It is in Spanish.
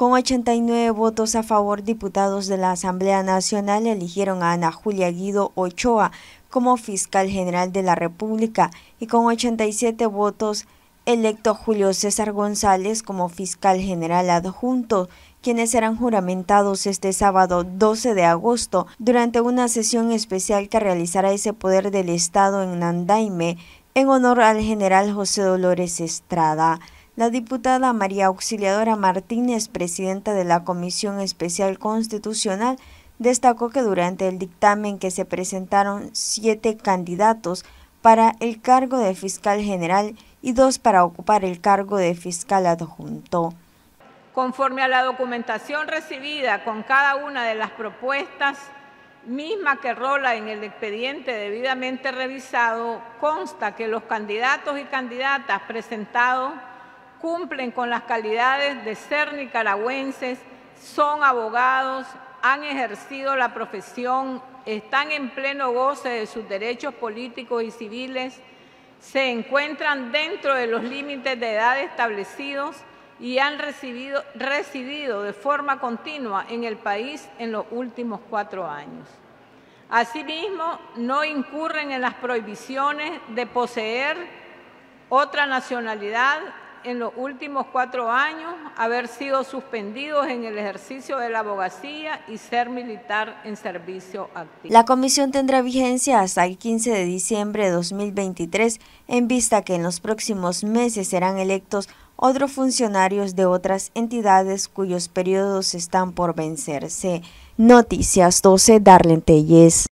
Con 89 votos a favor, diputados de la Asamblea Nacional eligieron a Ana Julia Guido Ochoa como fiscal general de la República y con 87 votos electo Julio César González como fiscal general adjunto, quienes serán juramentados este sábado 12 de agosto durante una sesión especial que realizará ese poder del Estado en Nandaime en honor al general José Dolores Estrada. La diputada María Auxiliadora Martínez, presidenta de la Comisión Especial Constitucional, destacó que durante el dictamen que se presentaron siete candidatos para el cargo de fiscal general y dos para ocupar el cargo de fiscal adjunto. Conforme a la documentación recibida con cada una de las propuestas, misma que rola en el expediente debidamente revisado, consta que los candidatos y candidatas presentados cumplen con las calidades de ser nicaragüenses, son abogados, han ejercido la profesión, están en pleno goce de sus derechos políticos y civiles, se encuentran dentro de los límites de edad establecidos y han recibido, residido de forma continua en el país en los últimos cuatro años. Asimismo, no incurren en las prohibiciones de poseer otra nacionalidad en los últimos cuatro años haber sido suspendidos en el ejercicio de la abogacía y ser militar en servicio activo. La comisión tendrá vigencia hasta el 15 de diciembre de 2023 en vista que en los próximos meses serán electos otros funcionarios de otras entidades cuyos periodos están por vencerse. Noticias 12 Darlene Telles.